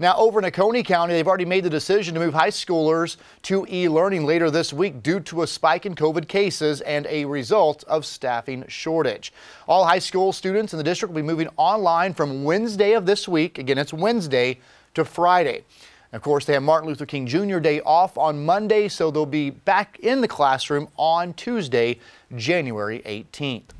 Now, over in Oconee County, they've already made the decision to move high schoolers to e-learning later this week due to a spike in COVID cases and a result of staffing shortage. All high school students in the district will be moving online from Wednesday of this week. Again, it's Wednesday to Friday. Of course, they have Martin Luther King Jr. Day off on Monday, so they'll be back in the classroom on Tuesday, January 18th.